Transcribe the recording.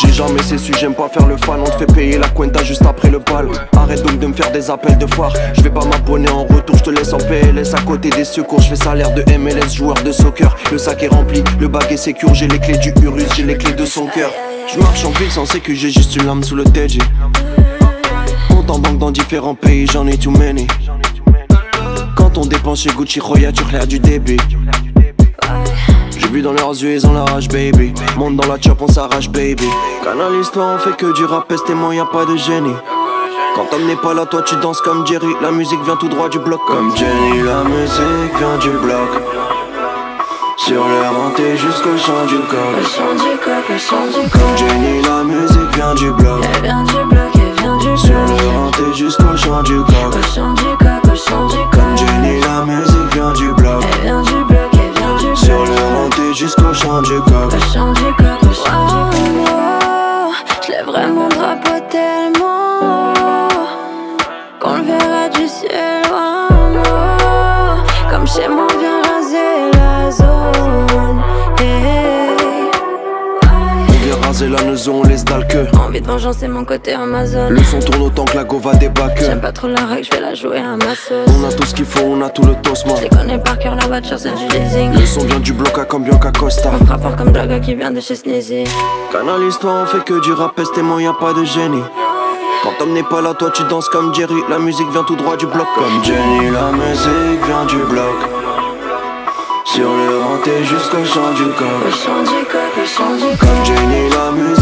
J'ai jamais su, j'aime pas faire le fan, on te fait payer la cuenta juste après le bal. Arrête donc de me faire des appels de phare. Je vais pas m'abonner en retour, je te laisse en PLS à côté des secours. Je fais salaire de MLS, joueur de soccer. Le sac est rempli, le bac est sécure, j'ai les clés du Urus, j'ai les clés de son cœur. Je marche en ville sans sécu, j'ai juste une lame sous le TG. Compte en banque dans différents pays, j'en ai too many. Quand on dépense chez Gucci, Roya, tu du débit. Vu dans leurs yeux, ils ont la rage, baby. Monte dans la chop, on s'arrache, baby. Canalise toi, on fait que du rap, moi y a pas de génie? Quand on n'est pas là, toi tu danses comme Jerry. La musique vient tout droit du bloc. Comme Jenny, la musique vient du bloc. Sur le renté jusqu'au chant du coq. Le chant du coq, le chant du coq. Comme Jenny, la musique vient du bloc. Elle vient du bloc, elle vient du bloc. Sur le renté jusqu'au chant du coq. Le chant du coq. Le chant du coq, le chant du coq. Je lève vraiment le drapeau tellement qu'on le verra du ciel. Raser la maison, on laisse dalle que. Envie de vengeance, c'est mon côté Amazon. Le son tourne autant que la go va débaque. J'aime pas trop la règle, je vais la jouer à ma sauce. On a tout ce qu'il faut, on a tout le tos, moi. Je les connais par cœur, la voiture, c'est du leasing. Le son vient du bloc à comme Bianca Costa. On frappe fort comme Jaga qui vient de chez Sneezy. Canalise toi, on fait que du rap, moi y a pas de génie. Quand on n'est pas là, toi tu danses comme Jerry. La musique vient tout droit du bloc. Comme Jenny, la musique vient du bloc. Le chant du coq. Comme Jenny, la musique